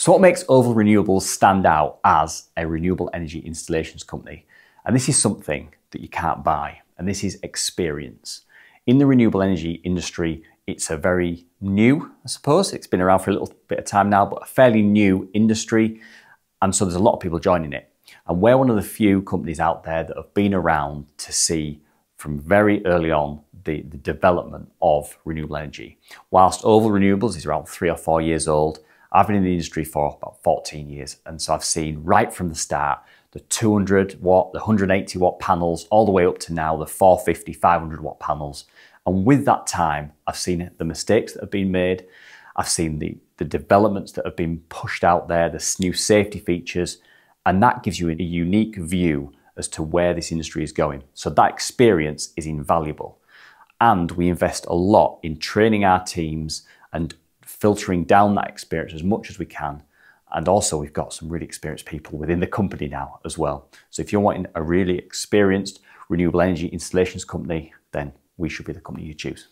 So what makes Oval Renewables stand out as a renewable energy installations company? And this is something that you can't buy, and this is experience. In the renewable energy industry, it's a very new, I suppose. It's been around for a little bit of time now, but a fairly new industry. And so there's a lot of people joining it. And we're one of the few companies out there that have been around to see from very early on the, the development of renewable energy. Whilst Oval Renewables is around three or four years old, I've been in the industry for about 14 years, and so I've seen right from the start the 200 watt, the 180 watt panels, all the way up to now the 450, 500 watt panels. And with that time, I've seen the mistakes that have been made. I've seen the, the developments that have been pushed out there, the new safety features, and that gives you a unique view as to where this industry is going. So that experience is invaluable. And we invest a lot in training our teams and filtering down that experience as much as we can. And also, we've got some really experienced people within the company now as well. So, if you're wanting a really experienced renewable energy installations company, then we should be the company you choose.